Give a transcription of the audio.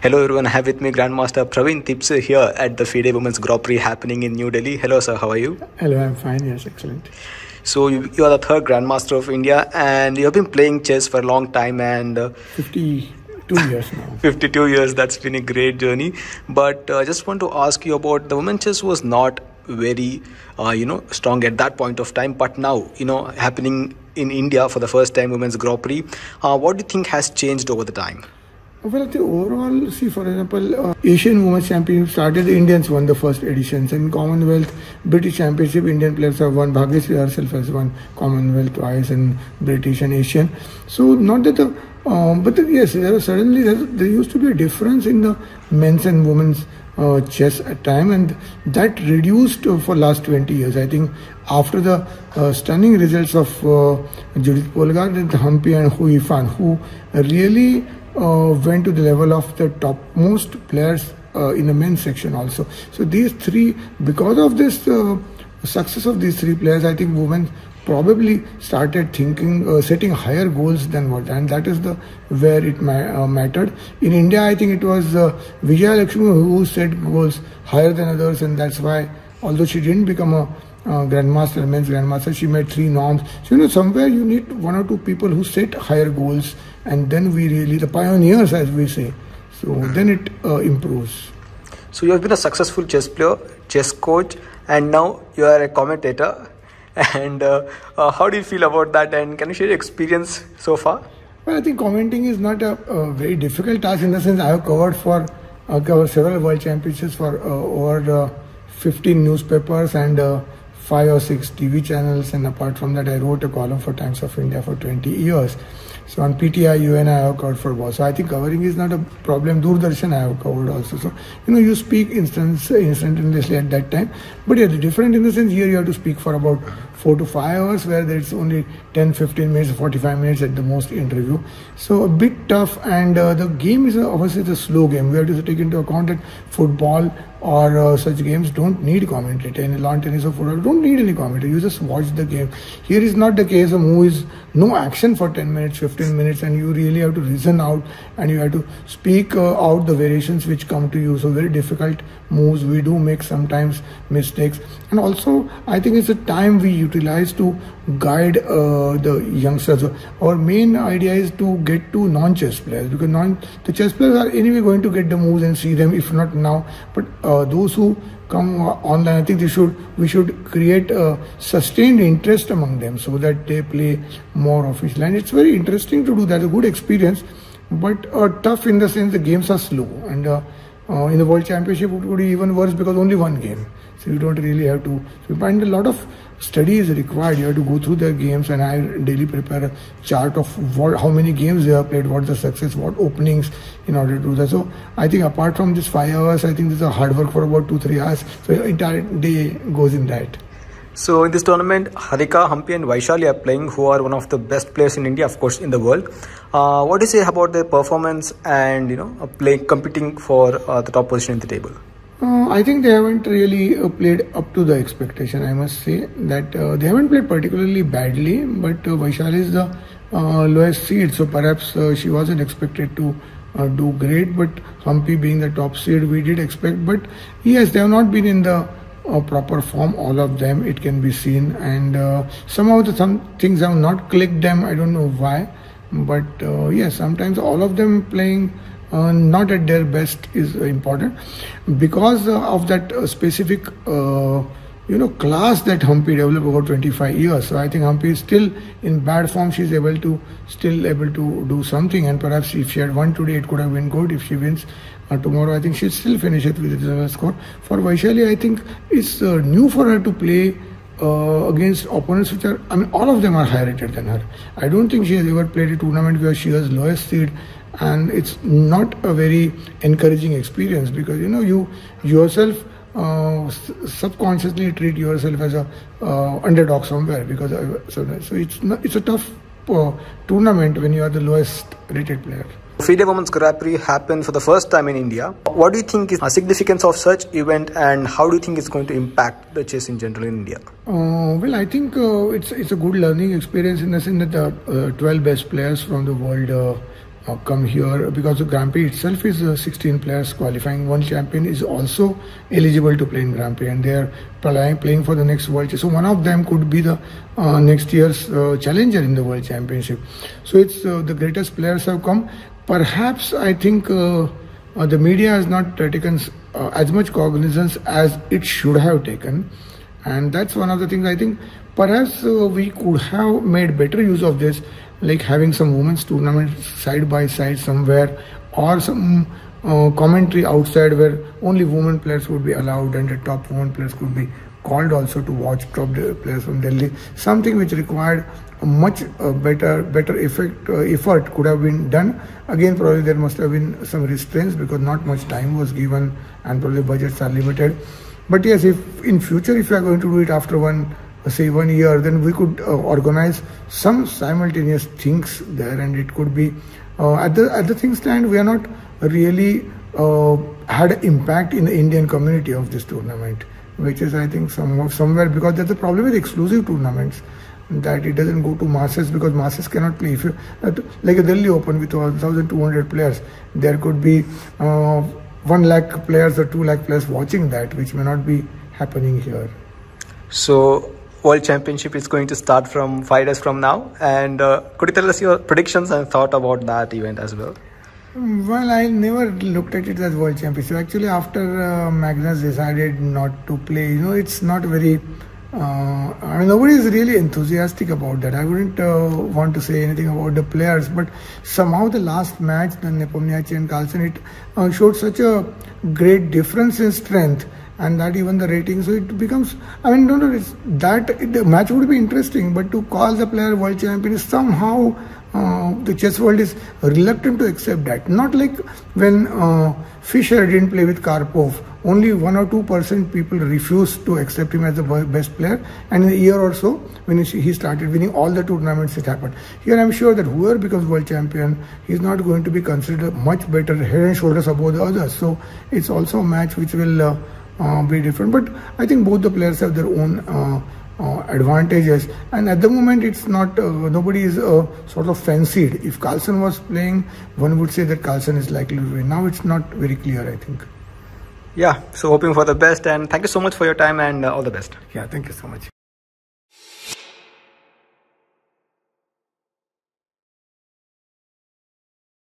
Hello everyone, I have with me Grandmaster Pravin Thipsay here at the FIDE Women's Grand Prix happening in New Delhi. Hello sir, how are you? Hello, I'm fine. Yes, excellent. So you, you are the third Grandmaster of India and you have been playing chess for a long time and uh, 52 years now. 52 years, that's been a great journey. But I uh, just want to ask you about the women's chess was not very uh, you know strong at that point of time but now you know happening in india for the first time women's grand prix uh, what do you think has changed over the time well, think overall, see, for example, uh, Asian Women's Championship started, the Indians won the first editions. In Commonwealth, British Championship, Indian players have won. Bhagyashree herself has won Commonwealth twice and British and Asian. So, not that the, um, but the, yes, there was suddenly, there, there, used to be a difference in the men's and women's uh, chess at time and that reduced for last 20 years. I think after the uh, stunning results of uh, Judith Polgár and Humpy and Hou Yifan, who really uh, went to the level of the topmost players uh, in the men's section also. So these three, because of this success of these three players, I think women probably started thinking, uh, setting higher goals than what, and that is the where it ma- uh, mattered. In India, I think it was uh, Vijaya Lakshmi who set goals higher than others, and that's why, although she didn't become a uh, grandmaster, men's grandmaster. She made three norms. So, you know, somewhere you need one or two people who set higher goals, and then we really, the pioneers, as we say. So, then it uh, improves. So, you have been a successful chess player, chess coach, and now you are a commentator. And uh, uh how do you feel about that? And can you share your experience so far? Well, I think commenting is not a, a very difficult task in the sense I have covered for uh, covered several world championships for uh, over 15 newspapers and five or six TV channels, and apart from that, I wrote a column for Times of India for 20 years. So on PTI, UNI, I have covered for both. So I think covering is not a problem. Doordarshan, I have covered also. So, you know, you speak instance, instantaneously at that time. But yeah, the different in the sense here you have to speak for about four to five hours, where there's only 10, 15 minutes, 45 minutes at the most interview. So a bit tough. And uh, the game is a, obviously the slow game. We have to take into account that football or uh, such games don't need commentary. In lawn tennis or football don't need any commentary. You just watch the game. Here is not the case. A movie is no action for 10 minutes, 15 minutes, and you really have to reason out and you have to speak uh, out the variations which come to you. So very difficult moves. We do make sometimes mistakes, and also I think it's a time we utilize to guide uh, the youngsters. Our main idea is to get to non-chess players because non the chess players are anyway going to get the moves and see them if not now, but uh, those who come online, I think they should we should create a sustained interest among them so that they play more officially. And it's very interesting to do that. A good experience, but uh, tough in the sense the games are slow and. Uh, uh, in the World Championship, it would be even worse because only one game. So you don't really have to. Find a lot of study is required. You have to go through the games, and I daily prepare a chart of what, how many games they have played, what the success, what openings, in order to do that. So I think apart from this five hours, I think this is a hard work for about two three hours. So entire day goes in that. So in this tournament, Harika, Humpy and Vaishali are playing, who are one of the best players in India, of course, in the world. Uh, what do you say about their performance and, you know, playing, competing for uh, the top position in the table? Uh, I think they haven't really uh, played up to the expectation. I must say that uh, they haven't played particularly badly, but Vaishali is the lowest seed, so perhaps she wasn't expected to do great. But Humpy being the top seed, we did expect. But yes, they have not been in the proper form all of them it can be seen and uh, some of the some things have not clicked them i don't know why but uh, yes sometimes all of them playing uh, not at their best is important because uh, of that uh, specific uh, you know class that Humpy developed over 25 years. So I think Humpy is still in bad form. She's able to still able to do something, and perhaps if she had won today, it could have been good. If she wins uh, tomorrow, I think she'll still finish it with a score. For Vaishali, I think it's uh, new for her to play. Uh, against opponents which are, I mean, all of them are higher rated than her. I don't think she has ever played a tournament where she was lowest seed, and it's not a very encouraging experience because you know you yourself uh, subconsciously treat yourself as a uh, underdog somewhere because uh, so, so it's not, it's a tough uh, tournament when you are the lowest rated player. FIDE Women's Grand Prix happened for the first time in India. What do you think is the significance of such event and how do you think it's going to impact the chess in general in India? Uh, well, I think uh, it's it's a good learning experience in the sense that the 12 best players from the world uh, come here because the Grand Prix itself is uh, 16 players qualifying. One champion is also eligible to play in Grand Prix and they are playing for the next World So one of them could be the uh, next year's uh, challenger in the World Championship. So it's uh, the greatest players have come. Perhaps I think uh, the media has not taken as much cognizance as it should have taken. And that's one of the things I think perhaps we could have made better use of this like having some women's tournament side by side somewhere or some uh, commentary outside where only women players would be allowed and the top women players could be called also to watch top players from Delhi. Something which required a much uh, better better effect uh, effort could have been done. Again, probably there must have been some restraints because not much time was given and probably budgets are limited. But yes, if in future if you are going to do it after one say one year, then we could uh, organize some simultaneous things there, and it could be uh, at the at the thing stand. We are not really uh, had impact in the Indian community of this tournament, which is I think some somewhere because there's a problem with exclusive tournaments that it doesn't go to masses because masses cannot play. If you like a Delhi Open with 1,200 players, there could be uh, one lakh players or two lakh players watching that, which may not be happening here. So World Championship is going to start from five days from now. And uh, could you tell us your predictions and thought about that event as well? Well, I never looked at it as World Championship. Actually, after uh, Magnus decided not to play, you know, it's not very. Uh, I mean, nobody is really enthusiastic about that. I wouldn't uh, want to say anything about the players, but somehow the last match, the Nepomniachtchi and Carlsen, it uh, showed such a great difference in strength and that even the rating. So it becomes, I mean, don't know, that it, the match would be interesting, but to call the player world champion is somehow uh, the chess world is reluctant to accept that. Not like when uh, Fischer didn't play with Karpov, only one or two percent people refused to accept him as the best player, and in a year or so, when he started winning all the tournaments, it happened. Here, I'm sure that whoever becomes world champion, he's not going to be considered much better, head and shoulders above the others. So it's also a match which will. Uh, uh, be different. But I think both the players have their own uh, uh, advantages. And at the moment it's not uh, nobody is uh, sort of fancied. If Carlsen was playing one would say that Carlsen is likely to win. Now it's not very clear I think. Yeah so hoping for the best. And thank you so much for your time and uh, all the best. Yeah thank you so much